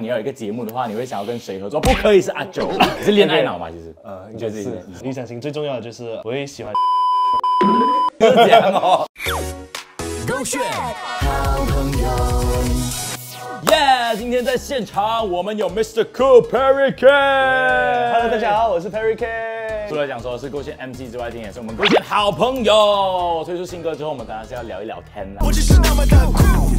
你要有一个节目的话，你会想要跟谁合作？不可以是阿九，你 是恋爱脑嘛？其实，呃，你觉得自己是理想型最重要的就是我会喜欢。是这样哦。勾选好朋友，耶！今天在现场，我们有 Mr. Cool Perry K。Hello，大家好，我是 Perry K。除了讲说是勾选 MC 之外，今天也是我们勾选好朋友。推出新歌之后，我们当然是要聊一聊天啦。我就是那么的酷。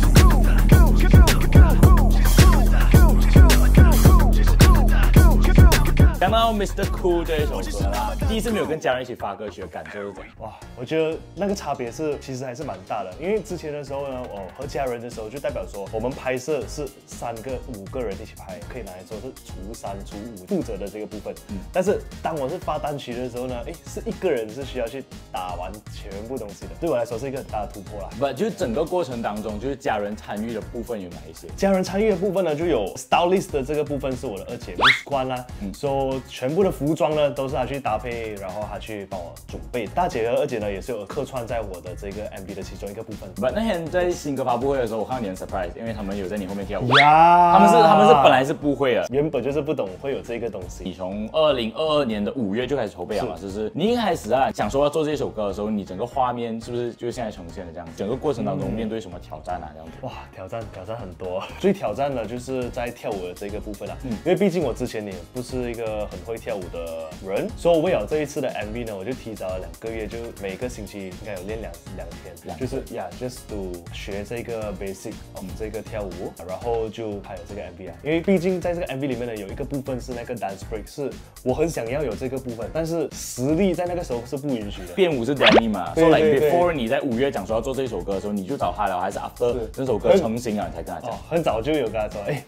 到 Mr. Cool 这一首歌啦，第一次没有跟家人一起发歌曲的感受是怎样？哇，我觉得那个差别是其实还是蛮大的，因为之前的时候呢，我和家人的时候就代表说我们拍摄是三个五个人一起拍，可以拿来说是除三除五负责的这个部分。嗯，但是当我是发单曲的时候呢，哎，是一个人是需要去打完全部东西的，对我来说是一个很大的突破啦。不，就是整个过程当中，就是家人参与的部分有哪一些？家人参与的部分呢，就有 stylist 的这个部分是我的二姐 Miss 关啦，说、全部的服装呢都是他去搭配，然后他去帮我准备。大姐和二姐呢也是有客串在我的这个 MV 的其中一个部分。But，那天在新歌发布会的时候，我看到你很 surprise，因为他们有在你后面跳舞。呀他们是他们是本来是不会的。原本就是不懂会有这个东西你。从二零二二年的五月就开始筹备了嘛？是不是？你一开始啊想说要做这首歌的时候，你整个画面是不是就是现在呈现的这样？整个过程当中面对什么挑战啊？这样子？哇，挑战挑战很多，最挑战的就是在跳舞的这个部分啦。嗯，因为毕竟我之前也不是一个很会跳舞的人，所以我为了这一次的 MV 呢，我就提早了两个月，就每个星期应该有练两两天，两就是呀、just to 学这个 basic of 这个跳舞，然后就拍了这个 MV 啊。因为毕竟在这个 MV 里面呢，有一个部分是那个 dance break，是我很想要有这个部分，但是实力在那个时候是不允许的。编舞是 Danny 嘛？对 so like before 你在五月讲说要做这首歌的时候，你就找他了，还是 after 是这首歌成型了你才跟他讲哦？，很早就有跟他说，哎，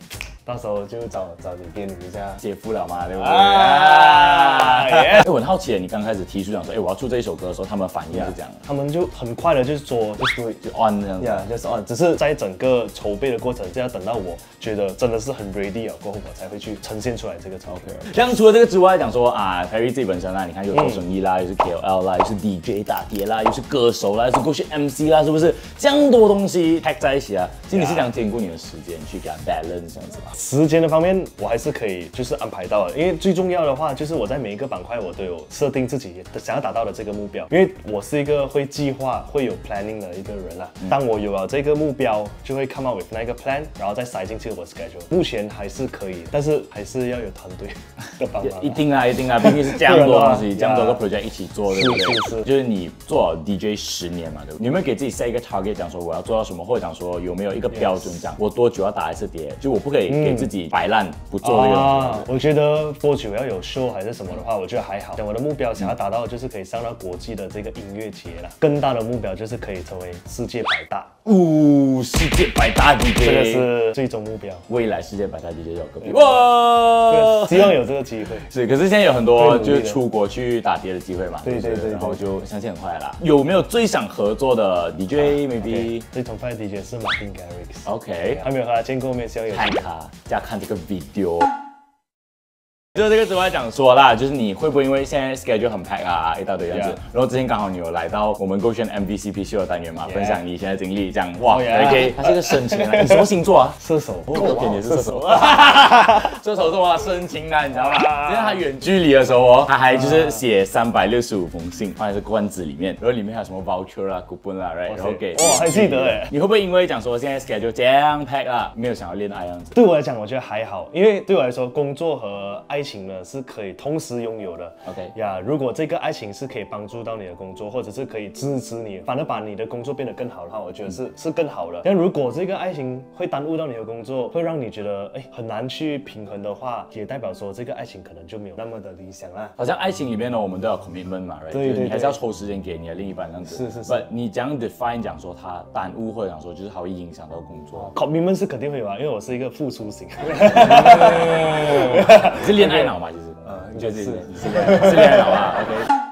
到时候就找找你编舞一下。姐夫了嘛，对不对？啊哎我很好奇，你刚开始提出讲说，哎，我要出这一首歌的时候，他们反应是这样，他们就很快的就说，就是就 on 这样子。呀，就是哦，只是在整个筹备的过程，是要等到我觉得真的是很 ready 了过后，我才会去呈现出来这个照片。像除了这个之外，讲说啊，Perry 自己本身啦，你看又做生意啦，又是 KOL 啦，又是 DJ 大碟啦，又是歌手啦，又是过去 MC 啦，是不是？这样多东西 pack 在一起啊，其实你是想兼顾你的时间去给它 balance 这样子吧？时间的方面，我还是可以就是安排到的，因为最重要的话就是我在每一个板块我都有设定自己想要达到的这个目标，因为我是一个会计划、会有 planning 的一个人啦。当我有了这个目标，就会 come up with 那个 plan，然后再塞进去我的 schedule。目前还是可以，但是还是要有团队的帮忙啊。一定啊，一定啊，毕竟是这样多东西，这样多个 project 一起做，对不对？是是是就是你做了 DJ 十年嘛，对不对？你有没有给自己 set 一个 target，讲说我要做到什么，或者讲说有没有一个标准，讲我多久要打一次碟？就我不可以给自己摆烂不做这个。啊，我觉得播久要有 show 还是什么的话，我觉得还好。我的目标想要达到的就是可以上到国际的这个音乐节了，更大的目标就是可以成为世界百大，呜，世界百大 DJ，这个是最终目标。未来世界百大 DJ 哇希望有这个机会。是，可是现在有很多就是出国去打碟的机会嘛，对不对对对然后就相信很快啦。有没有最想合作的 DJ？Maybe 最崇拜的 DJ 是 Martin Garrix。OK，还没有和他见过面，希望有。看他大家看这个 video。除了这个之外，讲说啦，就是你会不会因为现在 schedule 很 pack 啊，一大堆这样子。然后之前刚好你有来到我们勾选 MVCP 秀的单元嘛分享你现在经历，这样哇 Oh yeah，OK，他是个深情男，你什么星座啊？射手，我给你是射手，射手座啊，深情男，你知道吗？因为他远距离的时候哦，他还就是写三百六十五封信放在这罐子里面，然后里面还有什么 voucher 啦、coupon 啦，right，然后给哇还记得哎。你会不会因为讲说现在 schedule 这样 pack 啊，没有想要恋爱这样子？对我来讲，我觉得还好，因为对我来说，工作和爱情呢是可以同时拥有的。OK 呀，如果这个爱情是可以帮助到你的工作，或者是可以支持你，反而把你的工作变得更好的话，我觉得是是更好的。但如果这个爱情会耽误到你的工作，会让你觉得哎很难去平衡的话，也代表说这个爱情可能就没有那么的理想啦。好像爱情里面呢，我们都有 commitment 嘛，right？对对对你还是要抽时间给你的另一半这样子。是是是 But 你讲 define 讲说他耽误或者讲说就是他会影响到工作，commitment 是肯定会有啊，因为我是一个付出型。你是恋爱脑嘛？其实，嗯你觉得自己是是恋爱是恋爱脑吧？OK。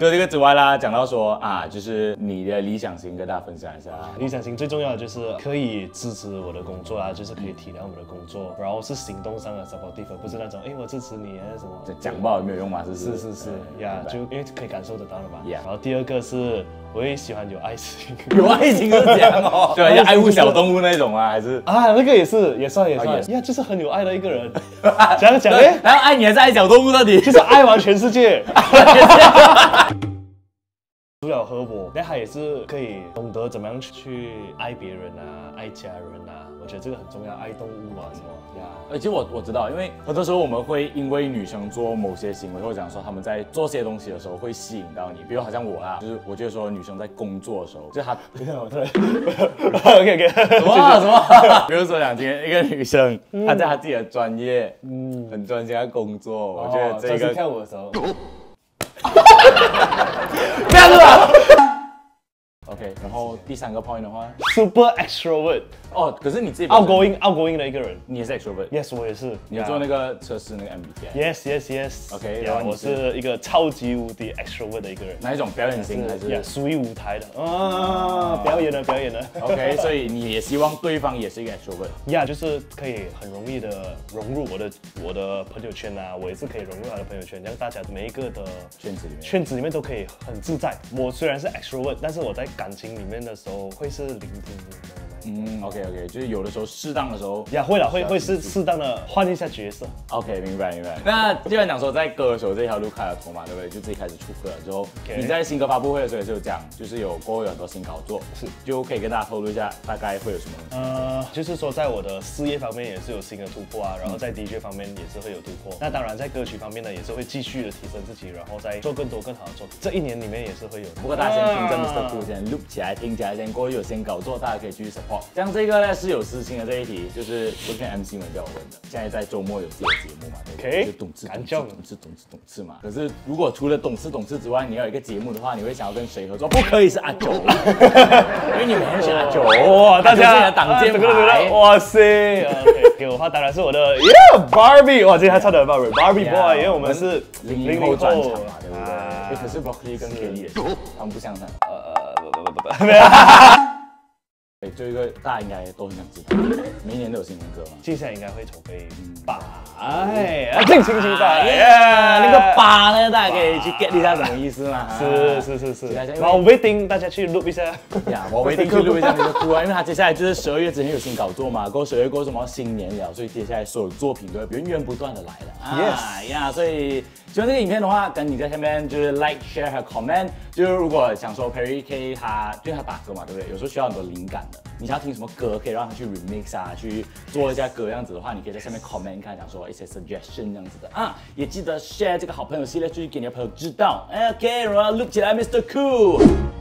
除了这个之外啦，讲到说啊，就是你的理想型跟大家分享一下。理想型最重要的就是可以支持我的工作啦，就是可以体谅我的工作，然后是行动上的 supportive，不是那种哎我支持你啊什么。讲不好也没有用嘛，是是？是是是呀就因为可以感受得到了嘛。然后第二个是我也喜欢有爱心。有爱情是这样哦，对，要爱护小动物那种啊，还是？啊，那个也是，也算也啊算，也呀，就是很有爱的一个人。讲讲哎，然后爱你还是爱小动物到底？就是爱完全世界。除了和我，那他也是可以懂得怎么样去爱别人啊，爱家人啊，我觉得这个很重要，爱动物啊什么呀。而且我我知道，因为很多时候我们会因为女生做某些行为，或者讲说他们在做些东西的时候会吸引到你，比如好像我啦，就是我觉得说女生在工作的时候，就她 OK OK，什么什么，比如说讲今天一个女生，她在她自己的专业，嗯，很专心在工作，我觉得这个专心跳舞的时候，这样子啊。OK，然后第三个 point 的话，super extrovert，哦，可是你自己 outgoing outgoing 的一个人。你也是 extrovert，Yes，我也是。你有做那个测试那个 MBTI，Yes Yes Yes。OK，然然后我是是一个超级无敌 extrovert 的一个人。哪一种表演型还呀，是属于舞台的啊，表演的表演的。OK？所以你也希望对方也是一个 extrovert。呀就是可以很容易的融入我的我的朋友圈啊，我也是可以融入他的朋友圈，让大家每一个的圈子里面圈子里面都可以很自在。我虽然是 extrovert，但是我在感情里面的时候会是聆听你的。嗯，OK OK，就是有的时候适当的时候呀，会了，会会是适当的换一下角色。OK，明白明白。那既然讲说在歌手这条路开了头嘛，对不对？就自己开始出歌了之后你在新歌发布会的时候也是有讲，就是有过后有很多新稿作，是就可以跟大家透露一下大概会有什么东西。呃，就是说在我的事业方面也是有新的突破啊，然后在 DJ 方面也是会有突破。那当然在歌曲方面呢，也是会继续的提升自己，然后再做更多更好的作品。这一年里面也是会有。不过大家先听着啊 Mr. Cool 先 loop 起来，听起来先过后有新稿作，大家可以继续 support。像这个呢是有私心的这一题，就是昨天 MC 们叫我问的。现在在周末有自己的节目嘛，对不对 OK，就懂吃懂吃敢叫懂吃懂吃懂吃嘛。可是如果除了懂事懂事之外，你要有一个节目的话，你会想要跟谁合作？不可以是阿九啦，因为你每天选阿九，哇，大家的挡箭牌。哇塞给我的话当然是我的 Yeah Barbie，哇，今天他唱的 Barbie，Barbie Boy，因为我们是零零后专场嘛，对不对？可是 Broccoli 跟 Kelly 他们不相上。哎，就一个大家应该都很想知道，每一年都有新年歌嘛。接下来应该会筹备八，哎，啊敬请期待，哎耶呀，那个八呢，大家可以去 get 一下什么意思嘛？是是是是期待一下，因为然后我会盯大家去录一下。呀，我一定去录一下那个歌啊，因为他接下来就是十二月之前有新搞作嘛，过十二月过什么新年了，所以接下来所有作品都会源源不断的来了。Yes 呀，所以喜欢这个影片的话，跟你在下面就是 like、share 和 comment。就是如果想说 Perry K 他，因为他打歌嘛，对不对？有时候需要很多灵感的，你想要听什么歌，可以让他去 remix 啊，去做一下歌这样子的话，你可以在下面 comment 看，讲说一些 suggestion 这样子的啊。也记得 share 这个好朋友系列出去给你的朋友知道。OK，然后 look 起来，Mr. Cool。